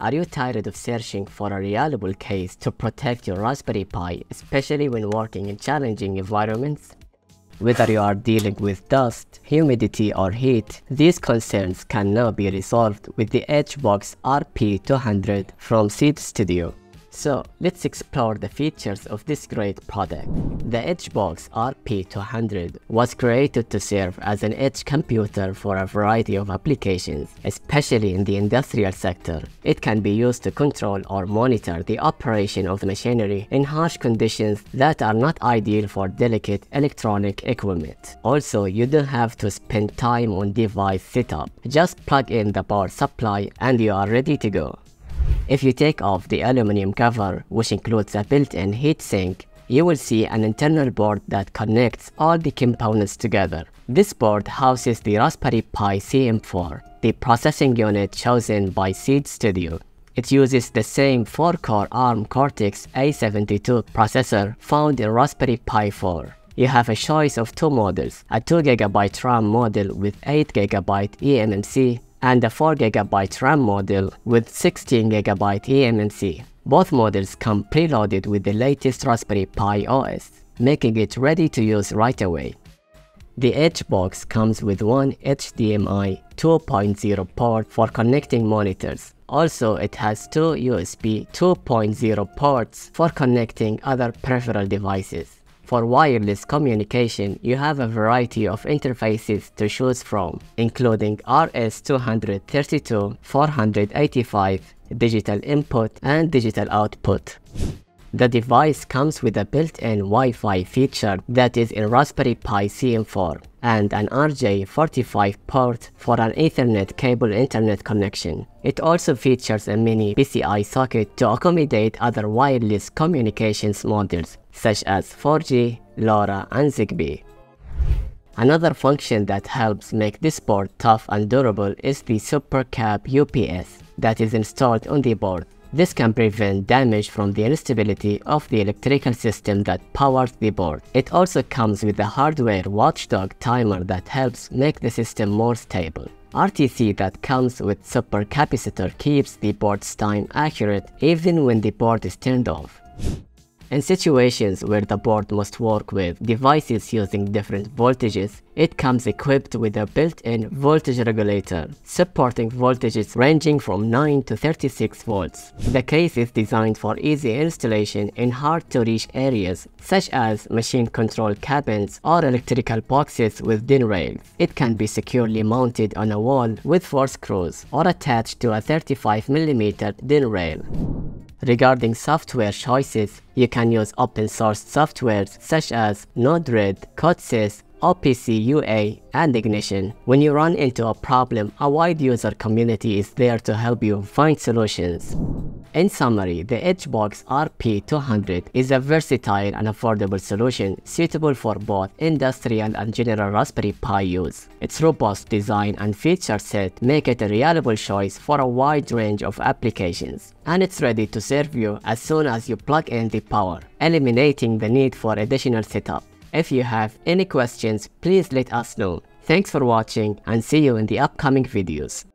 Are you tired of searching for a reliable case to protect your Raspberry Pi, especially when working in challenging environments? Whether you are dealing with dust, humidity or heat, these concerns can now be resolved with the EdgeBox RP200 from Seeed Studio. So let's explore the features of this great product. The EdgeBox RP200 was created to serve as an edge computer for a variety of applications, especially in the industrial sector. It can be used to control or monitor the operation of machinery in harsh conditions that are not ideal for delicate electronic equipment. Also, you don't have to spend time on device setup. Just plug in the power supply and you are ready to go. If you take off the aluminum cover, which includes a built-in heatsink, you will see an internal board that connects all the components together. This board houses the Raspberry Pi CM4, the processing unit chosen by Seeed Studio. It uses the same 4-core ARM Cortex-A72 processor found in Raspberry Pi 4. You have a choice of two models, a 2GB RAM model with 8GB eMMC and a 4GB RAM model with 16GB eMMC. Both models come preloaded with the latest Raspberry Pi OS, making it ready to use right away. The Edge box comes with one HDMI 2.0 port for connecting monitors. Also, it has two USB 2.0 ports for connecting other peripheral devices. For wireless communication, you have a variety of interfaces to choose from, including RS-232, 485, digital input and digital output. The device comes with a built-in Wi-Fi feature that is in Raspberry Pi CM4 and an RJ45 port for an Ethernet cable internet connection. It also features a mini PCI socket to accommodate other wireless communications modules such as 4G, LoRa and ZigBee. Another function that helps make this board tough and durable is the SuperCap UPS that is installed on the board. This can prevent damage from the instability of the electrical system that powers the board. It also comes with a hardware watchdog timer that helps make the system more stable. RTC that comes with supercapacitor keeps the board's time accurate even when the board is turned off. In situations where the board must work with devices using different voltages, it comes equipped with a built-in voltage regulator, supporting voltages ranging from 9 to 36 volts. The case is designed for easy installation in hard-to-reach areas, such as machine control cabins or electrical boxes with DIN rails. It can be securely mounted on a wall with 4 screws, or attached to a 35mm DIN rail. Regarding software choices, you can use open source softwares such as Node-RED, Codesys, OPC UA, and Ignition. When you run into a problem, a wide user community is there to help you find solutions. In summary, the EdgeBox RP200 is a versatile and affordable solution suitable for both industrial and general Raspberry Pi use. Its robust design and feature set make it a reliable choice for a wide range of applications, and it's ready to serve you as soon as you plug in the power, eliminating the need for additional setup. If you have any questions, please let us know. Thanks for watching and see you in the upcoming videos.